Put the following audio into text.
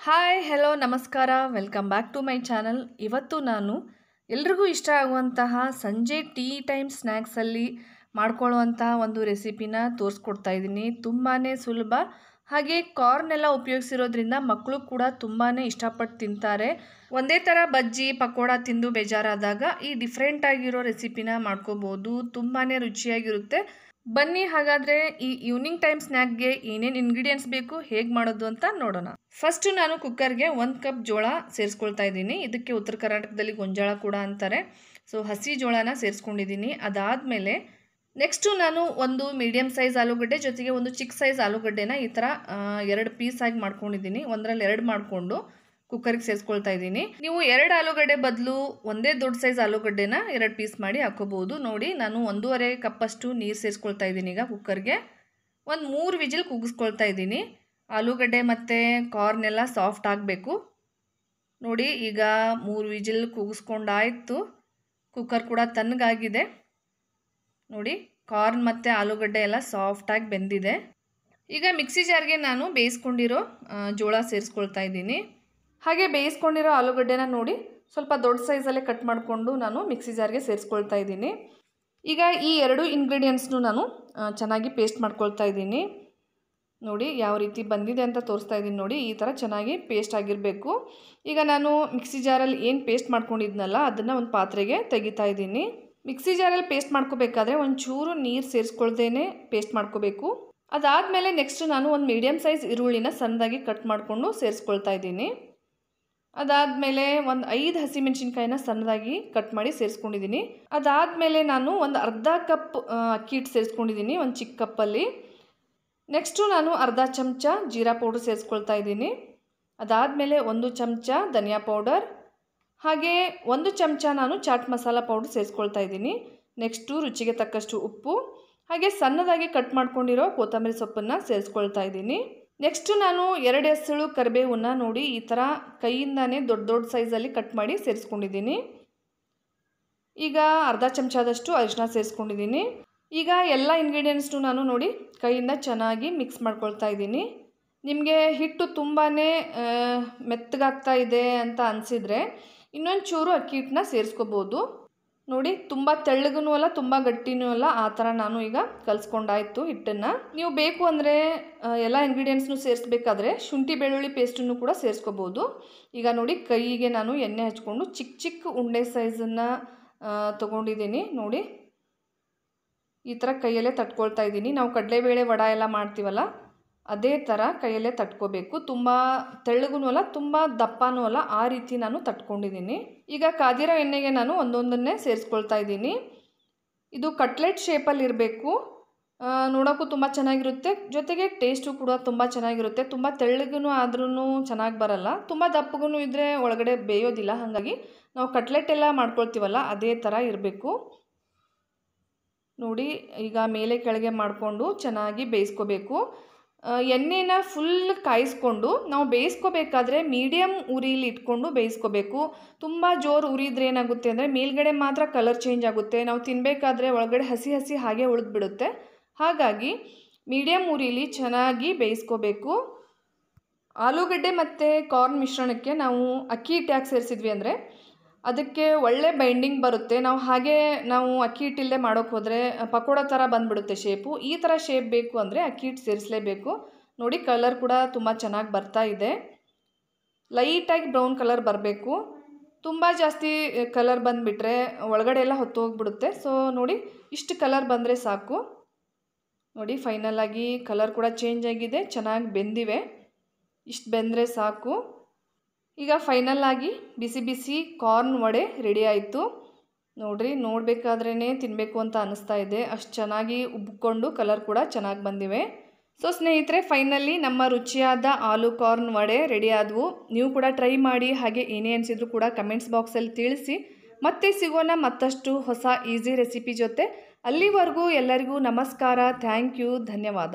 Hi hello ನಮಸ್ಕಾರ. Welcome back to my channel ಇವತ್ತು ನಾನು ಎಲ್ರಿಗೂ ಇಷ್ಟ ಆಗುವಂತಹ ಸಂಜೆ ಟೀ ಟೈಮ್ ಸ್ನ್ಯಾಕ್ಸಲ್ಲಿ ಮಾಡ್ಕೊಳ್ಳುವಂತಹ ಒಂದು ರೆಸಿಪಿನ ತೋರಿಸ್ಕೊಡ್ತಾ ಇದ್ದೀನಿ. ತುಂಬಾ ಸುಲಭ. ಹಾಗೆ ಕಾರ್ನ್ ಎಲ್ಲ ಉಪಯೋಗಿಸಿರೋದ್ರಿಂದ ಮಕ್ಕಳು ಕೂಡ ತುಂಬಾ ಇಷ್ಟಪಟ್ಟು ತಿಂತಾರೆ. ಒಂದೇ ಥರ ಬಜ್ಜಿ, ಪಕೋಡ ತಿಂದು ಬೇಜಾರಾದಾಗ ಈ ಡಿಫ್ರೆಂಟ್ ಆಗಿರೋ ರೆಸಿಪಿನ ಮಾಡ್ಕೋಬೋದು. ತುಂಬಾ ರುಚಿಯಾಗಿರುತ್ತೆ. ಬನ್ನಿ, ಹಾಗಾದರೆ ಈ ಈವ್ನಿಂಗ್ ಟೈಮ್ ಸ್ನ್ಯಾಕ್ಗೆ ಏನೇನು ಇಂಗ್ರೀಡಿಯೆಂಟ್ಸ್ ಬೇಕು, ಹೇಗೆ ಮಾಡೋದು ಅಂತ ನೋಡೋಣ. ಫಸ್ಟ್ ನಾನು ಕುಕ್ಕರ್ಗೆ ಒಂದು ಕಪ್ ಜೋಳ ಸೇರಿಸ್ಕೊಳ್ತಾ ಇದ್ದೀನಿ. ಇದಕ್ಕೆ ಉತ್ತರ ಕರ್ನಾಟಕದಲ್ಲಿ ಗೊಂಜಾಳ ಕೂಡ ಅಂತಾರೆ. ಸೊ ಹಸಿ ಜೋಳನ ಸೇರಿಸ್ಕೊಂಡಿದ್ದೀನಿ. ಅದಾದಮೇಲೆ ನೆಕ್ಸ್ಟು ನಾನು ಒಂದು ಮೀಡಿಯಮ್ ಸೈಜ್ ಆಲೂಗಡ್ಡೆ ಜೊತೆಗೆ ಒಂದು ಚಿಕ್ಕ ಸೈಜ್ ಆಲೂಗಡ್ಡೆನ ಈ ಥರ ಎರಡು ಆಗಿ ಮಾಡ್ಕೊಂಡಿದ್ದೀನಿ. ಒಂದರಲ್ಲಿ ಎರಡು ಮಾಡಿಕೊಂಡು ಕುಕ್ಕರ್ಗೆ ಸೇರಿಸ್ಕೊಳ್ತಾ ಇದ್ದೀನಿ. ನೀವು ಎರಡು ಆಲೂಗಡ್ಡೆ ಬದಲು ಒಂದೇ ದೊಡ್ಡ ಸೈಜ್ ಆಲೂಗಡ್ಡೆನ ಎರಡು ಪೀಸ್ ಮಾಡಿ ಹಾಕೋಬಹುದು. ನೋಡಿ, ನಾನು ಒಂದೂವರೆ ಕಪ್ಪಷ್ಟು ನೀರು ಸೇರಿಸ್ಕೊಳ್ತಾ ಇದ್ದೀನಿ ಈಗ ಕುಕ್ಕರ್ಗೆ ಒಂದು ಮೂರು ವಿಜಿಲ್ ಕೂಗಿಸ್ಕೊಳ್ತಾ ಇದ್ದೀನಿ. ಆಲೂಗಡ್ಡೆ ಮತ್ತು ಕಾರ್ನ್ ಎಲ್ಲ ಸಾಫ್ಟ್ ಆಗಬೇಕು. ನೋಡಿ, ಈಗ ಮೂರು ವಿಜಿಲ್ ಕೂಗಿಸ್ಕೊಂಡಾಯಿತು. ಕುಕ್ಕರ್ ಕೂಡ ತಣ್ಣಗಾಗಿದೆ ನೋಡಿ ಕಾರ್ನ್ ಮತ್ತು ಆಲೂಗಡ್ಡೆ ಎಲ್ಲ ಸಾಫ್ಟಾಗಿ ಬೆಂದಿದೆ. ಈಗ ಮಿಕ್ಸಿ ಜಾರ್ಗೆ ನಾನು ಬೇಯಿಸ್ಕೊಂಡಿರೋ ಜೋಳ ಸೇರಿಸ್ಕೊಳ್ತಾ ಇದ್ದೀನಿ. ಹಾಗೆ ಬೇಯಿಸ್ಕೊಂಡಿರೋ ಆಲೂಗಡ್ಡೆನ ನೋಡಿ ಸ್ವಲ್ಪ ದೊಡ್ಡ ಸೈಜಲ್ಲೇ ಕಟ್ ಮಾಡಿಕೊಂಡು ನಾನು ಮಿಕ್ಸಿ ಜಾರ್ಗೆ ಸೇರಿಸ್ಕೊಳ್ತಾ ಇದ್ದೀನಿ. ಈಗ ಈ ಎರಡು ಇಂಗ್ರೀಡಿಯೆಂಟ್ಸ್ನು ನಾನು ಚೆನ್ನಾಗಿ ಪೇಸ್ಟ್ ಮಾಡ್ಕೊಳ್ತಾ ಇದ್ದೀನಿ. ನೋಡಿ ಯಾವ ರೀತಿ ಬಂದಿದೆ ಅಂತ ತೋರಿಸ್ತಾ ಇದ್ದೀನಿ ನೋಡಿ, ಈ ಥರ ಚೆನ್ನಾಗಿ ಪೇಸ್ಟ್ ಆಗಿರಬೇಕು. ಈಗ ನಾನು ಮಿಕ್ಸಿ ಜಾರಲ್ಲಿ ಏನು ಪೇಸ್ಟ್ ಮಾಡ್ಕೊಂಡಿದ್ನಲ್ಲ, ಅದನ್ನು ಒಂದು ಪಾತ್ರೆಗೆ ತೆಗಿತಾ ಇದ್ದೀನಿ. ಮಿಕ್ಸಿ ಜಾರಲ್ಲಿ ಪೇಸ್ಟ್ ಮಾಡ್ಕೋಬೇಕಾದ್ರೆ ಒಂಚೂರು ನೀರು ಸೇರಿಸ್ಕೊಳ್ದೇ ಪೇಸ್ಟ್ ಮಾಡ್ಕೋಬೇಕು. ಅದಾದಮೇಲೆ ನೆಕ್ಸ್ಟ್ ನಾನು ಒಂದು ಮೀಡಿಯಮ್ ಸೈಜ್ ಈರುಳ್ಳಿನ ಸಣ್ಣದಾಗಿ ಕಟ್ ಮಾಡಿಕೊಂಡು ಸೇರಿಸ್ಕೊಳ್ತಾ ಇದ್ದೀನಿ. ಅದಾದಮೇಲೆ ಒಂದು ಐದು ಹಸಿಮೆಣ್ಸಿನ್ಕಾಯಿನ ಸಣ್ಣದಾಗಿ ಕಟ್ ಮಾಡಿ ಸೇರಿಸ್ಕೊಂಡಿದ್ದೀನಿ ಅದಾದಮೇಲೆ ನಾನು ಒಂದು ಅರ್ಧ ಕಪ್ ಅಕ್ಕಿ ಹಿಟ್ಟು ಸೇರಿಸ್ಕೊಂಡಿದ್ದೀನಿ ಒಂದು ಚಿಕ್ಕ ಕಪ್ಪಲ್ಲಿ ನೆಕ್ಸ್ಟು ನಾನು ಅರ್ಧ ಚಮಚ ಜೀರಾ ಪೌಡ್ರ್ ಸೇರಿಸ್ಕೊಳ್ತಾ ಇದ್ದೀನಿ. ಅದಾದಮೇಲೆ ಒಂದು ಚಮಚ ಧನಿಯಾ ಪೌಡರ್. ಹಾಗೆ ಒಂದು ಚಮಚ ನಾನು ಚಾಟ್ ಮಸಾಲ ಪೌಡ್ರ್ ಸೇರಿಸ್ಕೊಳ್ತಾ ಇದ್ದೀನಿ. ನೆಕ್ಸ್ಟು ರುಚಿಗೆ ತಕ್ಕಷ್ಟು ಉಪ್ಪು. ಹಾಗೆ ಸಣ್ಣದಾಗಿ ಕಟ್ ಮಾಡ್ಕೊಂಡಿರೋ ಕೊತ್ತಂಬರಿ ಸೊಪ್ಪನ್ನು ಸೇರಿಸ್ಕೊಳ್ತಾ ಇದ್ದೀನಿ. ನೆಕ್ಸ್ಟು ನಾನು ಎರಡು ಎಸಳು ಕರಿಬೇವನ್ನ ನೋಡಿ ಈ ಥರ ಕೈಯಿಂದನೇ ದೊಡ್ಡ ದೊಡ್ಡ ಸೈಜಲ್ಲಿ ಕಟ್ ಮಾಡಿ ಸೇರಿಸ್ಕೊಂಡಿದ್ದೀನಿ. ಈಗ ಅರ್ಧ ಚಮಚದಷ್ಟು ಅರಿಶಿನ ಸೇರಿಸ್ಕೊಂಡಿದ್ದೀನಿ. ಈಗ ಎಲ್ಲ ಇಂಗ್ರೀಡಿಯೆಂಟ್ಸ್ನು ನಾನು ನೋಡಿ ಕೈಯಿಂದ ಚೆನ್ನಾಗಿ ಮಿಕ್ಸ್ ಮಾಡ್ಕೊಳ್ತಾ ಇದ್ದೀನಿ. ನಿಮಗೆ ಹಿಟ್ಟು ತುಂಬಾ ಮೆತ್ತಗಾಗ್ತಾ ಇದೆ ಅಂತ ಅನಿಸಿದರೆ ಇನ್ನೊಂದು ಚೂರು ಅಕ್ಕಿ ಹಿಟ್ಟನ್ನ ಸೇರಿಸ್ಕೋಬೋದು. ನೋಡಿ, ತುಂಬ ತೆಳ್ಳಗೂ ಅಲ್ಲ, ತುಂಬ ಗಟ್ಟಿನೂ ಅಲ್ಲ, ಆ ಥರ ನಾನು ಈಗ ಕಲಿಸ್ಕೊಂಡಾಯಿತು ಹಿಟ್ಟನ್ನು. ನೀವು ಬೇಕು ಅಂದರೆ ಎಲ್ಲ ಇಂಗ್ರೀಡಿಯೆಂಟ್ಸ್ನು ಸೇರಿಸ್ಬೇಕಾದ್ರೆ ಶುಂಠಿ ಬೆಳ್ಳುಳ್ಳಿ ಪೇಸ್ಟನ್ನು ಕೂಡ ಸೇರಿಸ್ಕೋಬೋದು. ಈಗ ನೋಡಿ, ಕೈಗೆ ನಾನು ಎಣ್ಣೆ ಹಚ್ಕೊಂಡು ಚಿಕ್ಕ ಚಿಕ್ಕ ಉಂಡೆ ಸೈಜನ್ನು ತೊಗೊಂಡಿದ್ದೀನಿ. ನೋಡಿ, ಈ ಥರ ಕೈಯಲ್ಲೇ ತಟ್ಕೊಳ್ತಾ ಇದ್ದೀನಿ. ನಾವು ಕಡಲೆಬೇಳೆ ವಡ ಎಲ್ಲ ಮಾಡ್ತೀವಲ್ಲ ಅದೇ ಥರ ಕೈಯಲ್ಲೇ ತಟ್ಕೋಬೇಕು. ತುಂಬ ತೆಳ್ಳಗೂ ಅಲ್ಲ, ತುಂಬ ದಪ್ಪನೂ ಅಲ್ಲ, ಆ ರೀತಿ ನಾನು ತಟ್ಕೊಂಡಿದ್ದೀನಿ. ಈಗ ಕಾದಿರೋ ಎಣ್ಣೆಗೆ ನಾನು ಒಂದೊಂದನ್ನೇ ಸೇರಿಸ್ಕೊಳ್ತಾ ಇದ್ದೀನಿ. ಇದು ಕಟ್ಲೆಟ್ ಶೇಪಲ್ಲಿ ಇರಬೇಕು. ನೋಡೋಕ್ಕೂ ತುಂಬ ಚೆನ್ನಾಗಿರುತ್ತೆ. ಜೊತೆಗೆ ಟೇಸ್ಟು ಕೂಡ ತುಂಬ ಚೆನ್ನಾಗಿರುತ್ತೆ. ತುಂಬ ತೆಳ್ಳಗೂ ಆದ್ರೂ ಚೆನ್ನಾಗಿ ಬರಲ್ಲ. ತುಂಬ ದಪ್ಪಗೂ ಇದ್ದರೆ ಒಳಗಡೆ ಬೇಯೋದಿಲ್ಲ. ಹಾಗಾಗಿ ನಾವು ಕಟ್ಲೆಟ್ ಎಲ್ಲ ಮಾಡ್ಕೊಳ್ತೀವಲ್ಲ, ಅದೇ ಥರ ಇರಬೇಕು. ನೋಡಿ, ಈಗ ಮೇಲೆ ಕೆಳಗೆ ಮಾಡಿಕೊಂಡು ಚೆನ್ನಾಗಿ ಬೇಯಿಸ್ಕೋಬೇಕು. ಎಣ್ಣೆನ ಫುಲ್ ಕಾಯಿಸ್ಕೊಂಡು ನಾವು ಬೇಯಿಸ್ಕೋಬೇಕಾದ್ರೆ ಮೀಡಿಯಮ್ ಉರಿಲಿ ಇಟ್ಕೊಂಡು ಬೇಯಿಸ್ಕೋಬೇಕು. ತುಂಬ ಜೋರು ಉರಿದ್ರೆ ಏನಾಗುತ್ತೆ ಅಂದರೆ ಮೇಲ್ಗಡೆ ಮಾತ್ರ ಕಲರ್ ಚೇಂಜ್ ಆಗುತ್ತೆ. ನಾವು ತಿನ್ನಬೇಕಾದ್ರೆ ಒಳಗಡೆ ಹಸಿ ಹಸಿ ಹಾಗೆ ಉಳಿದ್ಬಿಡುತ್ತೆ. ಹಾಗಾಗಿ ಮೀಡಿಯಮ್ ಉರಿಲಿ ಚೆನ್ನಾಗಿ ಬೇಯಿಸ್ಕೋಬೇಕು. ಆಲೂಗಡ್ಡೆ ಮತ್ತು ಕಾರ್ನ್ ಮಿಶ್ರಣಕ್ಕೆ ನಾವು ಅಕ್ಕಿ ಹಿಟ್ಟು ಸೇರಿಸಿದ್ವಿ ಅಂದರೆ ಅದಕ್ಕೆ ಒಳ್ಳೆ ಬೈಂಡಿಂಗ್ ಬರುತ್ತೆ. ನಾವು ಹಾಗೆ ನಾವು ಅಕ್ಕಿ ಹಿಟ್ಟಿಲ್ಲದೆ ಮಾಡೋಕ್ಕೆ ಹೋದರೆ ಪಕೋಡ ಥರ ಬಂದುಬಿಡುತ್ತೆ ಶೇಪು ಈ ಥರ ಶೇಪ್ ಬೇಕು ಅಂದರೆ ಅಕ್ಕಿ ಹಿಟ್ಟು ಸೇರಿಸಲೇಬೇಕು. ನೋಡಿ ಕಲರ್ ಕೂಡ ತುಂಬ ಚೆನ್ನಾಗಿ ಬರ್ತಾ ಇದೆ. ಲೈಟಾಗಿ ಬ್ರೌನ್ ಕಲರ್ ಬರಬೇಕು. ತುಂಬ ಜಾಸ್ತಿ ಕಲರ್ ಬಂದುಬಿಟ್ರೆ ಒಳಗಡೆ ಎಲ್ಲ ಹೊತ್ತೋಗ್ಬಿಡುತ್ತೆ ಸೊ ನೋಡಿ ಇಷ್ಟು ಕಲರ್ ಬಂದರೆ ಸಾಕು. ನೋಡಿ ಫೈನಲ್ ಆಗಿ ಕಲರ್ ಕೂಡ ಚೇಂಜ್ ಆಗಿದೆ. ಚೆನ್ನಾಗಿ ಬೆಂದಿವೆ. ಇಷ್ಟು ಬೆಂದರೆ ಸಾಕು. ಈಗ ಫೈನಲ್ ಆಗಿ ಬಿಸಿ ಬಿಸಿ ಕಾರ್ನ್ ವಡೆ ರೆಡಿ ಆಯಿತು. ನೋಡ್ರಿ ನೋಡಬೇಕಾದ್ರೇ ತಿನ್ನಬೇಕು ಅಂತ ಅನಿಸ್ತಾ ಇದೆ. ಅಷ್ಟು ಚೆನ್ನಾಗಿ ಉಬ್ಬಿಕೊಂಡು ಕಲರ್ ಕೂಡ ಚೆನ್ನಾಗಿ ಬಂದಿವೆ. ಸೊ ಸ್ನೇಹಿತರೆ ಫೈನಲಿ ನಮ್ಮ ರುಚಿಯಾದ ಆಲೂ ಕಾರ್ನ್ ವಡೆ ರೆಡಿ ಆದವು. ನೀವು ಕೂಡ ಟ್ರೈ ಮಾಡಿ, ಹಾಗೆ ಏನೇ ಅನಿಸಿದ್ರು ಕೂಡ ಕಮೆಂಟ್ಸ್ ಬಾಕ್ಸಲ್ಲಿ ತಿಳಿಸಿ. ಮತ್ತೆ ಸಿಗೋಣ ಮತ್ತಷ್ಟು ಹೊಸ ಈಸಿ ರೆಸಿಪಿ ಜೊತೆ. ಅಲ್ಲಿವರೆಗೂ ಎಲ್ಲರಿಗೂ ನಮಸ್ಕಾರ. ಥ್ಯಾಂಕ್ ಯು ಧನ್ಯವಾದ.